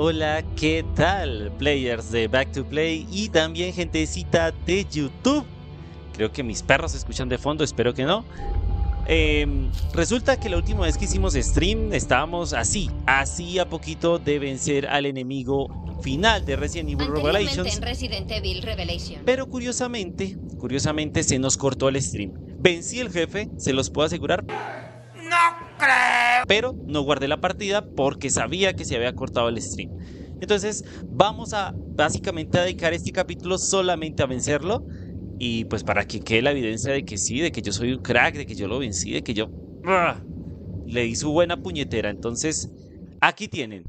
Hola, ¿qué tal? Players de Back to Play y también gentecita de YouTube. Creo que mis perros escuchan de fondo, espero que no. Em, resulta que la última vez que hicimos stream estábamos así, así a poquito de vencer al enemigo final de Resident Evil Revelations. En Resident Evil Revelation. Pero curiosamente, curiosamente se nos cortó el stream. Vencí el jefe, se los puedo asegurar. Pero no guardé la partida porque sabía que se había cortado el stream. Entonces vamos a básicamente a dedicar este capítulo solamente a vencerlo. Y pues para que quede la evidencia de que sí, de que yo soy un crack, de que yo lo vencí, de que yo le di su buena puñetera. Entonces, aquí tienen.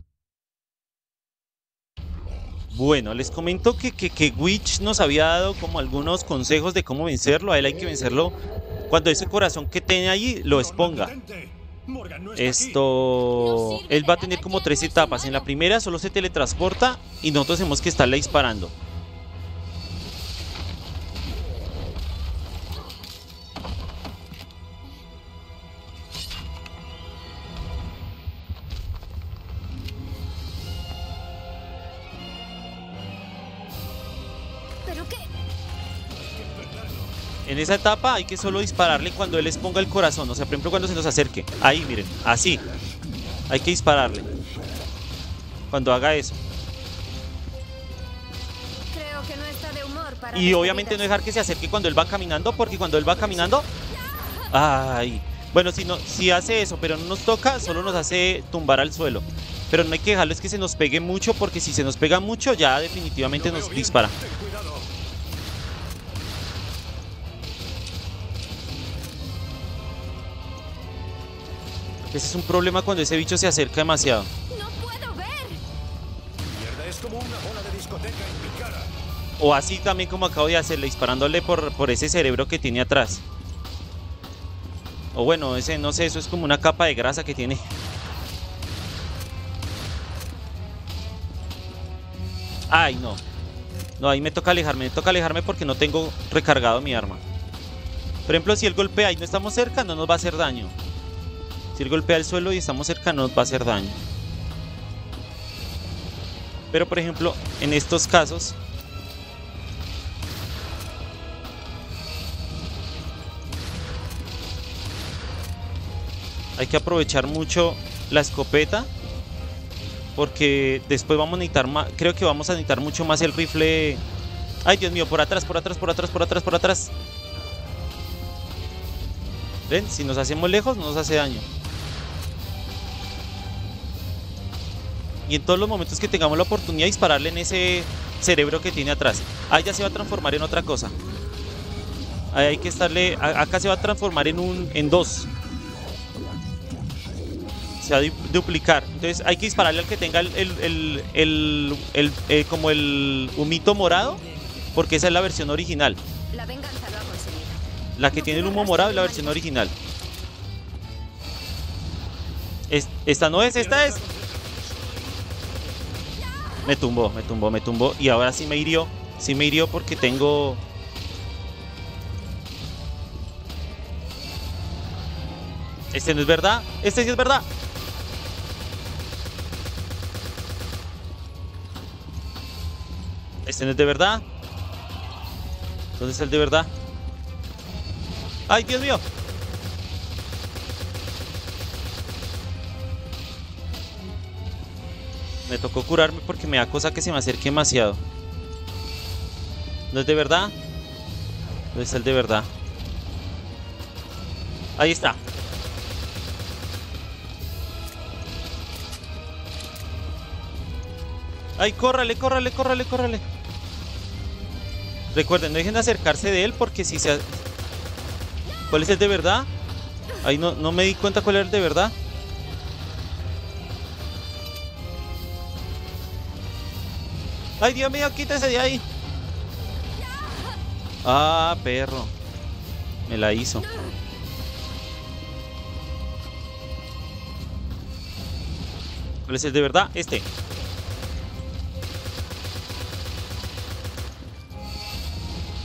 Bueno, les comento que, que, que, Witch nos había dado como algunos consejos de cómo vencerlo. A él hay que vencerlo cuando ese corazón que tiene allí lo exponga. Esto... Él va a tener como tres etapas. En la primera solo se teletransporta y nosotros tenemos que estarle disparando. En esa etapa hay que solo dispararle cuando él les ponga el corazón. O sea, por ejemplo, cuando se nos acerque. Ahí, miren, así. Hay que dispararle. Cuando haga eso. Creo que no está de humor para y obviamente no dejar que se acerque cuando él va caminando, porque cuando él va caminando... Ay. Bueno, si, no, si hace eso, pero no nos toca, solo nos hace tumbar al suelo. Pero no hay que dejarles que se nos pegue mucho, porque si se nos pega mucho, ya definitivamente nos dispara. Ese es un problema cuando ese bicho se acerca demasiado. No puedo ver. Mierda, es como una bola de discoteca en mi cara. O así también como acabo de hacerle, disparándole por, por ese cerebro que tiene atrás. O bueno, ese no sé, eso es como una capa de grasa que tiene. Ay, no. No, ahí me toca alejarme, me toca alejarme porque no tengo recargado mi arma. Por ejemplo, si él golpea y no estamos cerca, no nos va a hacer daño. Si él golpea el suelo y estamos cerca, no nos va a hacer daño. Pero por ejemplo, en estos casos... Hay que aprovechar mucho la escopeta. Porque después vamos a necesitar más... Creo que vamos a necesitar mucho más el rifle... Ay, Dios mío, por atrás, por atrás, por atrás, por atrás, por atrás. ¿Ven? Si nos hacemos lejos, no nos hace daño. Y en todos los momentos que tengamos la oportunidad de dispararle en ese cerebro que tiene atrás. Ahí ya se va a transformar en otra cosa. Ahí hay que estarle. Acá se va a transformar en un. en dos. Se va a duplicar. Entonces hay que dispararle al que tenga el, el, el, el eh, como el humito morado. Porque esa es la versión original. La venganza lo ha conseguido. La que tiene el humo morado es la versión original. Es, esta no es, esta es. Me tumbó, me tumbó, me tumbó. Y ahora sí me hirió. Sí me hirió porque tengo... Este no es verdad. Este sí es verdad. Este no es de verdad. ¿Dónde es el de verdad? ¡Ay, Dios mío! Me tocó curarme porque me da cosa que se me acerque demasiado. ¿No es de verdad? ¿Dónde está el de verdad? Ahí está. ¡Ay, córrale, córrale, córrale, córrale! Recuerden, no dejen de acercarse de él porque si se... ¿Cuál es el de verdad? Ahí no, no me di cuenta cuál era el de verdad. ¡Ay, Dios mío, quítese de ahí! Ah, perro. Me la hizo. ¿Cuál es el de verdad? Este.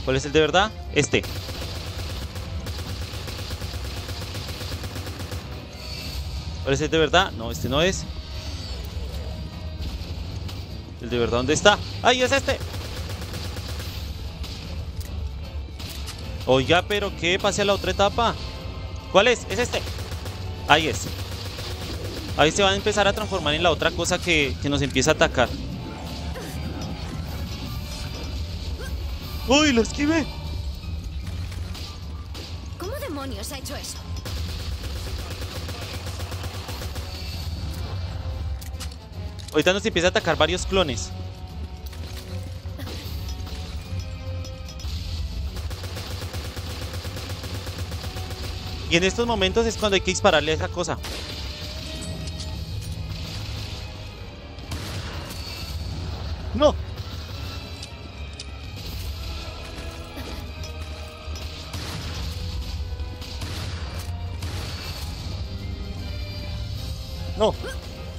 ¿Cuál es el de verdad? Este. ¿Cuál es el de verdad? No, este no es. ¿El de verdad dónde está? ¡Ay, es este! Oiga, pero ¿qué? Pase a la otra etapa. ¿Cuál es? Es este. Ahí es. Ahí se va a empezar a transformar en la otra cosa que, que nos empieza a atacar. ¡Uy, lo esquivé! ¿Cómo demonios ha hecho eso? Ahorita nos empieza a atacar varios clones. Y en estos momentos es cuando hay que dispararle a esa cosa. ¡No! ¡No!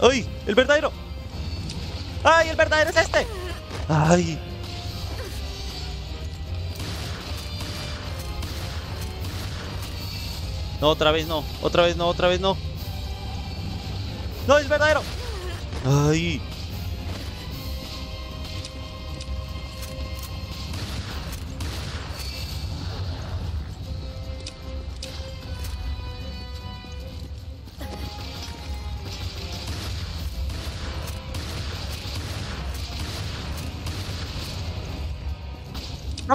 ¡Ay! ¡El verdadero! ¡Ay! ¡El verdadero es este! ¡Ay! No, otra vez no. Otra vez no, otra vez no. ¡No, es verdadero! ¡Ay!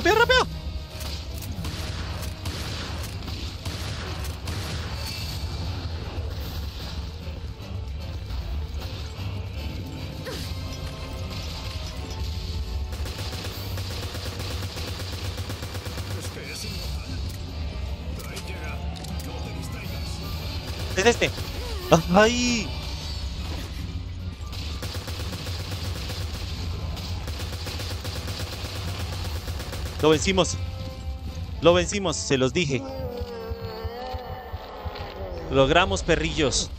¡Rápido, rápido! Es que es Lo vencimos. Lo vencimos, se los dije. Logramos, perrillos.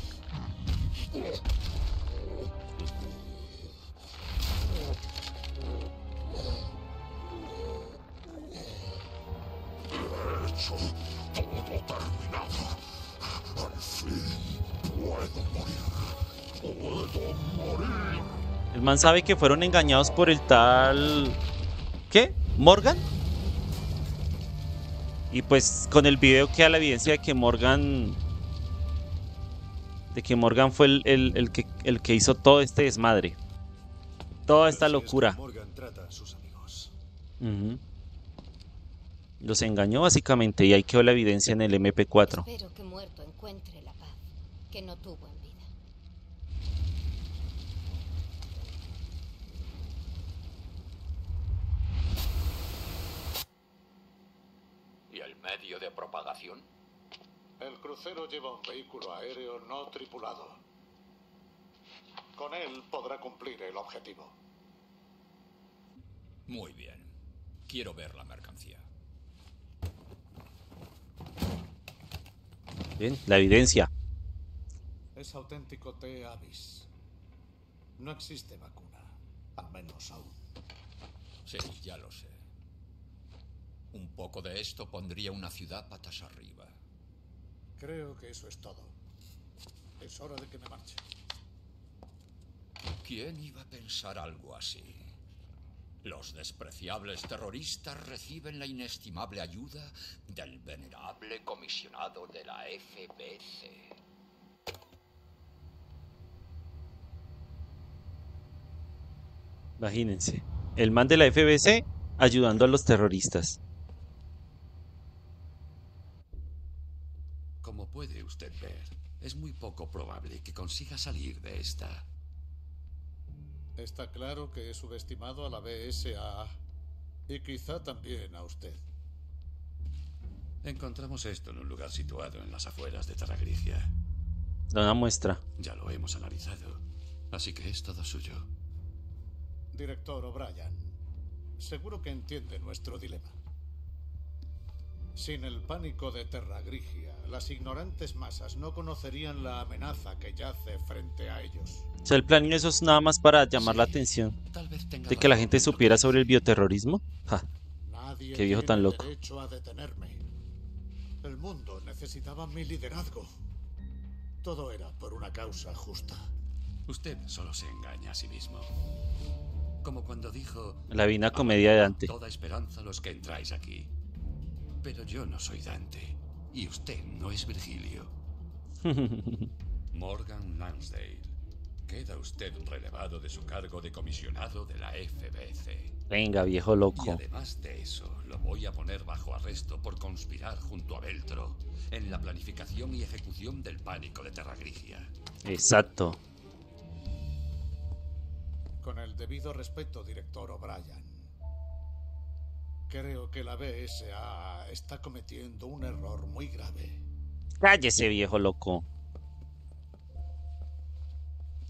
El man sabe que fueron engañados por el tal... ¿Morgan? Y pues con el video queda la evidencia de que Morgan... De que Morgan fue el, el- el que, el que hizo todo este desmadre. Toda esta locura. como Morgan trata a sus amigos. Los engañó básicamente y ahí quedó la evidencia en el MP4. Espero que muerto encuentre la paz que no tuvo en vida. ¿Y el medio de propagación? El crucero lleva un vehículo aéreo no tripulado. Con él podrá cumplir el objetivo. Muy bien. Quiero ver la mercancía. Bien, la evidencia. Es auténtico T. avis. No existe vacuna, al menos aún. Sí, ya lo sé. Un poco de esto pondría una ciudad patas arriba. Creo que eso es todo. Es hora de que me marche. ¿Quién iba a pensar algo así? Los despreciables terroristas reciben la inestimable ayuda del venerable comisionado de la FBC. Imagínense. El man de la FBC ayudando a los terroristas. Como puede usted ver, es muy poco probable que consiga salir de esta. Está claro que he subestimado a la BSAA. Y quizá también a usted. Encontramos esto en un lugar situado en las afueras de Tarragrigia. Da una muestra. Ya lo hemos analizado, así que es todo suyo. Director O'Brien, seguro que entiende nuestro dilema. Sin el pánico de Terra Grigia, las ignorantes masas no conocerían la amenaza que yace frente a ellos. O sea, el plan eso es nada más para llamar la atención Tal vez tenga de que la gente supiera sobre el bioterrorismo. Ja, Nadie Qué viejo tan loco. derecho a detenerme. El mundo necesitaba mi liderazgo. Todo era por una causa justa. Usted solo se engaña a sí mismo. Como cuando dijo... La Divina Comedia de Dante. Toda esperanza los que entráis aquí. Pero yo no soy Dante. Y usted no es Virgilio. Morgan Lansdale. Queda usted relevado de su cargo de comisionado de la FBC. Venga, viejo Y loco. además de eso, lo voy a poner bajo arresto por conspirar junto a Beltro en la planificación y ejecución del pánico de Terra Grigia. Exacto. Con el debido respeto, director O'Brien. Creo que la BSA está cometiendo un error muy grave. Cállese, viejo loco.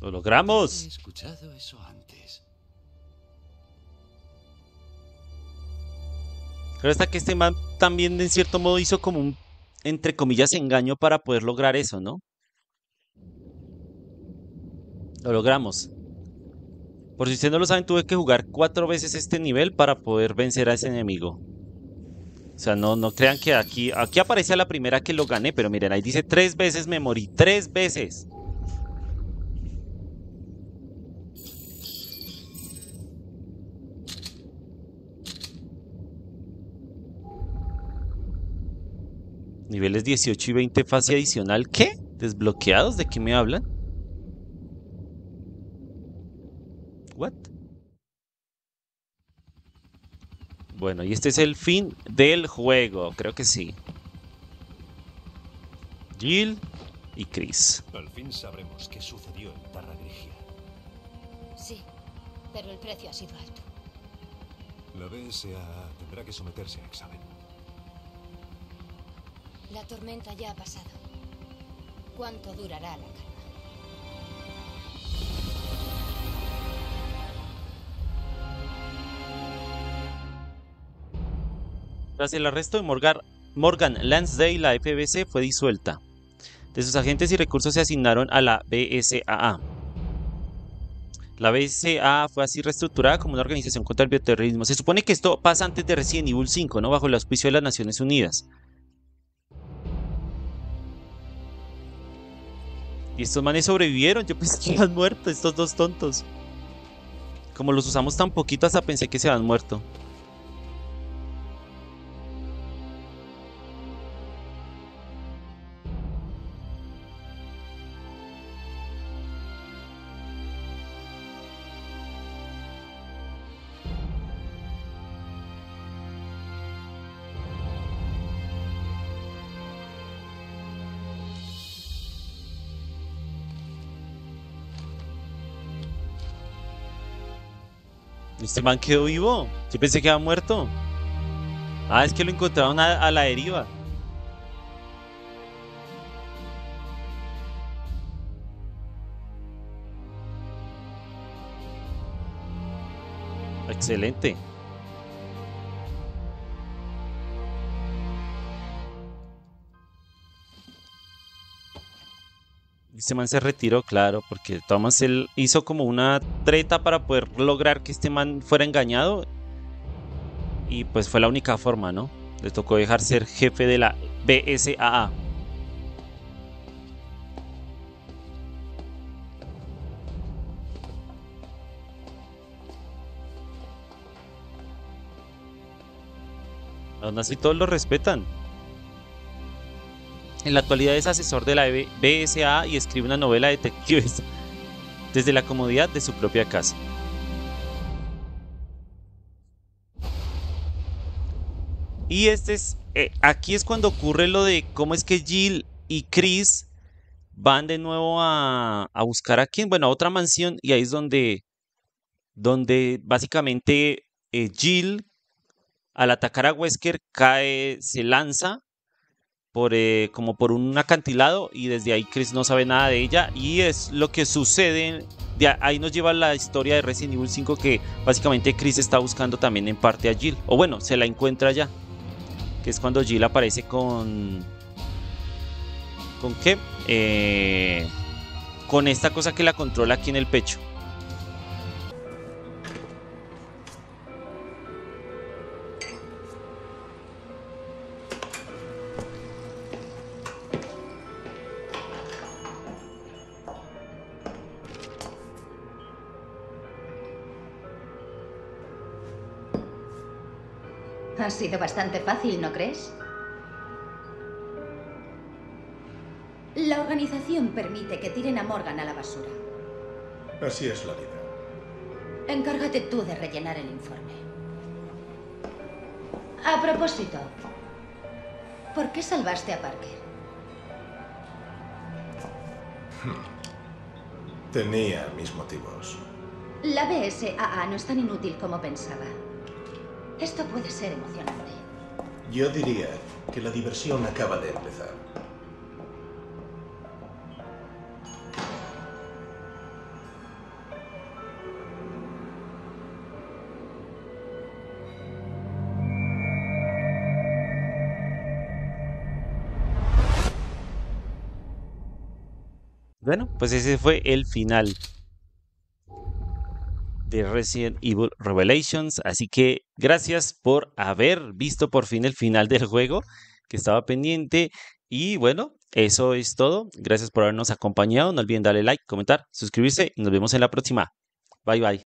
Lo He logramos. escuchado eso antes. Pero hasta que este man también en cierto modo hizo como un, entre comillas, engaño para poder lograr eso, ¿no? Lo logramos. Por si ustedes no lo saben, tuve que jugar cuatro veces este nivel para poder vencer a ese enemigo. O sea, no, no crean que aquí, aquí aparece a la primera que lo gané, pero miren, ahí dice tres veces me morí, tres veces. Niveles 18 y 20 fase adicional. ¿Qué? ¿Desbloqueados? ¿De qué me hablan? What? Bueno, y este es el fin del juego, creo que sí. Jill y Chris. Al fin sabremos qué sucedió en Grigia. Sí, pero el precio ha sido alto. La BSA tendrá que someterse a examen. La tormenta ya ha pasado. ¿Cuánto durará la calma? Tras el arresto de Morgan, Morgan Lansdale, la FBC fue disuelta. De sus agentes y recursos se asignaron a la BSAA. La BSAA fue así reestructurada como una organización contra el bioterrorismo. Se supone que esto pasa antes de Resident Evil 5, ¿no? Bajo el auspicio de las Naciones Unidas. Y estos manes sobrevivieron. Yo pensé que habían muerto, estos dos tontos. Como los usamos tan poquito, hasta pensé que se habían muerto. Este man quedó vivo. Yo pensé que había muerto. Ah, es que lo encontraron a, a la deriva. Excelente. Este man se retiró, claro, porque Thomas él hizo como una treta para poder lograr que este man fuera engañado. Y pues fue la única forma, ¿no? Le tocó dejar ser jefe de la BSAA. Aún así todos lo respetan. En la actualidad es asesor de la BSA y escribe una novela de detectives desde la comodidad de su propia casa. Y este es, eh, aquí es cuando ocurre lo de cómo es que Jill y Chris van de nuevo a, a buscar a quién, bueno, a otra mansión y ahí es donde, donde básicamente eh, Jill al atacar a Wesker cae, se lanza por, eh, como por un acantilado y desde ahí Chris no sabe nada de ella y es lo que sucede, de ahí nos lleva la historia de Resident Evil 5 que básicamente Chris está buscando también en parte a Jill, o bueno, se la encuentra ya, que es cuando Jill aparece con... ¿Con qué? Eh, con esta cosa que la controla aquí en el pecho. Ha sido bastante fácil, ¿no crees? La organización permite que tiren a Morgan a la basura. Así es la vida. Encárgate tú de rellenar el informe. A propósito, ¿por qué salvaste a Parker? Tenía mis motivos. La BSAA no es tan inútil como pensaba. Esto puede ser emocionante. Yo diría que la diversión acaba de empezar. Bueno, pues ese fue el final de Resident Evil Revelations. Así que gracias por haber visto por fin el final del juego que estaba pendiente. Y bueno, eso es todo. Gracias por habernos acompañado. No olviden darle like, comentar, suscribirse y nos vemos en la próxima. Bye bye.